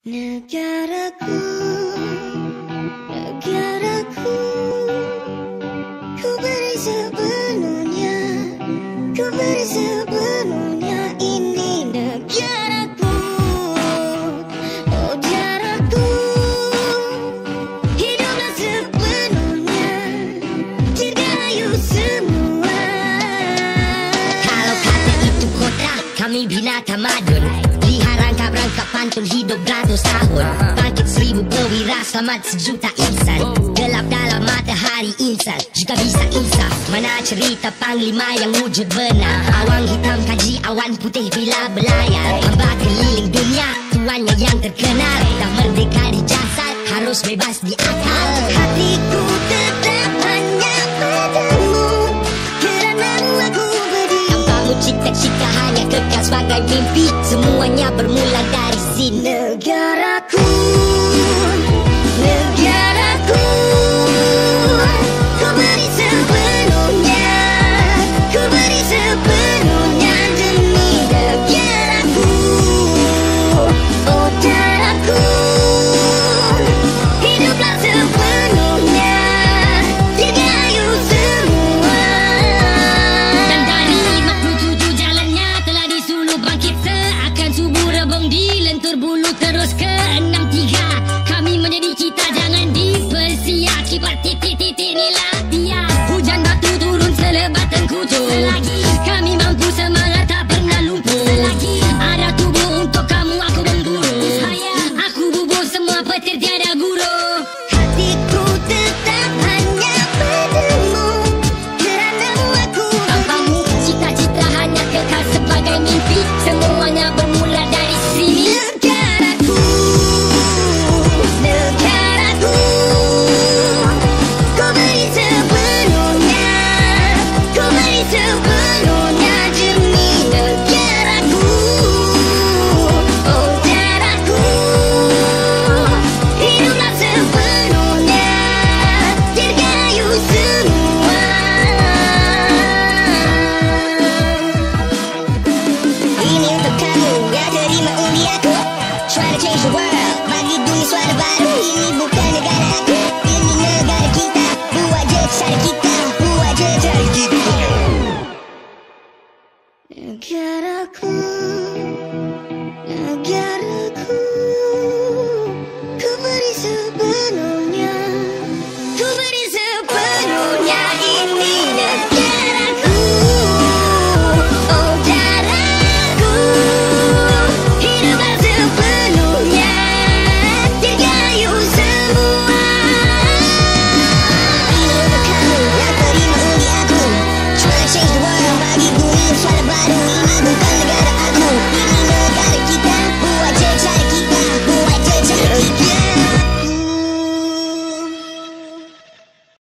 Negaraku, negaraku Ku beri sepenuhnya, ku beri sepenuhnya Ini negaraku, oh jaraku Hiduplah sepenuhnya, dirgahayu semua. Kalau kata itu kota, kami binatang madun Lihat rangkap pantun hidup beratus tahun. Bangkit seribu perwira selamat sejuta insan. Gelap dalam matahari insan Jika bisa insaf. Mana cerita panglima yang wujud benar? Awang hitam kaji awan putih bila belayar Hamba keliling dunia tuannya yang terkenal. Dah merdeka di jasad harus bebas di akal. Hatiku tetap hanya padamu. Keranamu aku berdiri. Tanpamu cita-cita hanya kekal sebagai mimpi. Semuanya bermula subuh rebung di lentur bulu terus ke 63 Kami menjadi kita jangan dipersia. Kibat titik-titik inilah dia Hujan batu turun selebat tengkutu Selagi kami mampu semangat tak pernah lumpuh. Selagi ada tubuh untuk kamu aku memburu Aku bubuh semua petir tiada guru Bagi dunia Suara baru. Ini bukan negara aku Ini negara kita. Buat je cara kita.